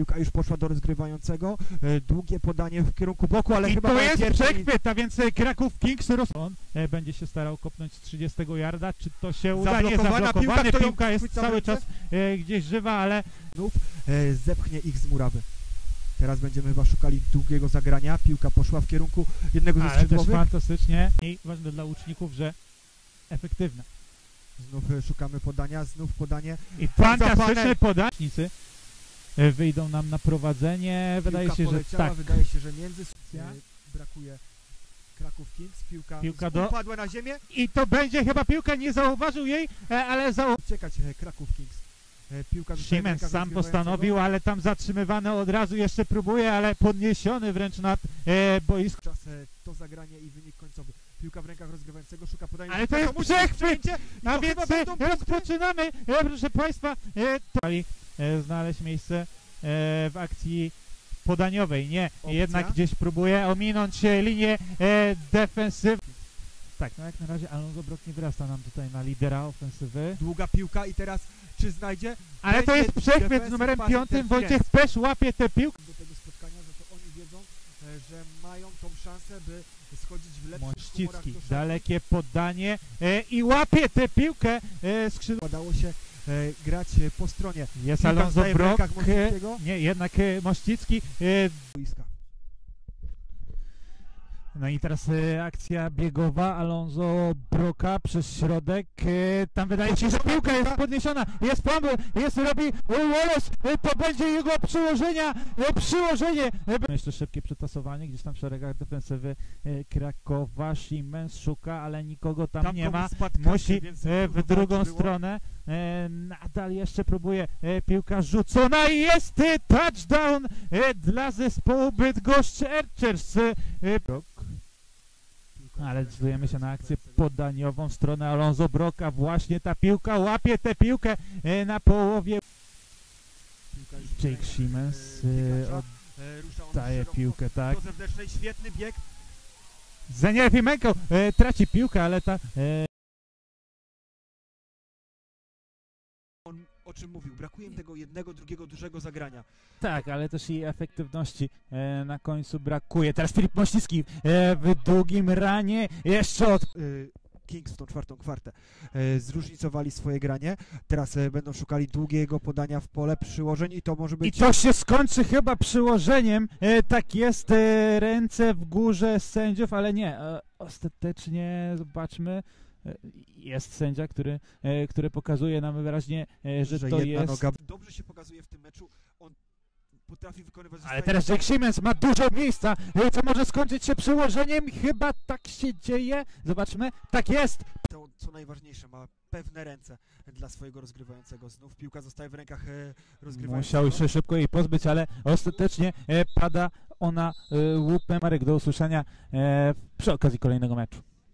Piłka już poszła do rozgrywającego. E, Długie podanie w kierunku boku, ale I chyba to jest pierwszej- przechwyt, a więc e, Kraków Kings Ros- on e, będzie się starał kopnąć z 30 yarda. Czy to się uda? Nie Zablokowana piłka, Piłka jest cały czas gdzieś żywa, ale znów zepchnie ich z murawy. Teraz będziemy chyba szukali długiego zagrania. Piłka poszła w kierunku jednego ze ale też skrzydłowych. fantastycznie i ważne dla łuczników, że efektywne. Znów szukamy podania, znów podanie. I fantastyczne e, wyjdą nam na prowadzenie. Wydaje Piłka się, że tak. Wydaje się, że między... E, brakuje Kraków Kings. Piłka, Piłka do- upadła na ziemię. I to będzie chyba piłka, nie zauważył jej, e, ale zau... Uciekać e, Kraków Kings. E, piłka Siemens sam postanowił, ale tam zatrzymywany od razu jeszcze próbuje, ale podniesiony wręcz nad e, boisko. Czas e, to zagranie i wynik końcowy. Piłka w rękach rozgrywającego, szuka podania. Ale to jest przechwyt! A więc e, rozpoczynamy, e, proszę Państwa, e, to e, znaleźć miejsce e, w akcji podaniowej. Nie, Opcja. jednak gdzieś próbuje ominąć e, linię e, defensywną. Tak, no jak na razie Alonso Brock nie wyrasta nam tutaj na lidera ofensywy. Długa piłka i teraz czy znajdzie? Ale to jest przechwyt z numerem piątym. Wojciech Pesz łapie tę piłkę. do tego spotkania, że to oni wiedzą, e, że mają tą szansę, by schodzić w lepszych Mościcki, dalekie poddanie e, i łapie tę piłkę e, skrzydło. Udało się e, grać e, po stronie Jest Alonso rękach E, nie, jednak e, Mościcki. E, boiska. No i teraz e, akcja biegowa Alonso Broka przez środek. E, tam wydaje się, że piłka jest podniesiona. Jest fumble, jest robi Wallace. E, to będzie jego przyłożenia, przyłożenie. Jeszcze szybkie przetasowanie gdzieś tam w szeregach defensywy e, Krakowa. Siemens szuka, ale nikogo tam, nie komuś ma. Musi e, w drugą było. stronę. E, nadal jeszcze próbuje e, piłka rzucona i jest e, touchdown e, dla zespołu Bydgoszcz. E. Piłka Ale decydujemy się na akcję podaniową w stronę Alonso Broka. Właśnie ta piłka łapie tę piłkę e, na połowie. Jake rękach, Siemens e, e. E, oddaje piłkę, tak. Świetny bieg. Fimenko e, traci piłkę, ale ta... o czym mówił, brakuje im tego jednego, drugiego dużego zagrania. tak, ale też i efektywności e, na końcu brakuje. Teraz Filip Mościcki e, w długim ranie. Jeszcze od e, Kings tą czwartą kwartę e, zróżnicowali swoje granie. Teraz e, będą szukali długiego podania w pole przyłożeń i to może I być... to się skończy chyba przyłożeniem. Tak jest, ręce w górze sędziów, ale nie. Ostatecznie zobaczmy. E, Jest sędzia, który, e, który pokazuje nam wyraźnie, e, że, to jedna jest. noga dobrze się pokazuje w tym meczu. On potrafi wykonywać... Ale teraz Jake Siemens ma dużo miejsca, co może skończyć się przyłożeniem. Chyba tak się dzieje. Zobaczmy. Tak jest. to, co najważniejsze, ma pewne ręce dla swojego rozgrywającego. Znów piłka zostaje w rękach rozgrywającego. Musiał się szybko jej pozbyć, ale ostatecznie pada ona łupem. Marek, do usłyszenia przy okazji kolejnego meczu.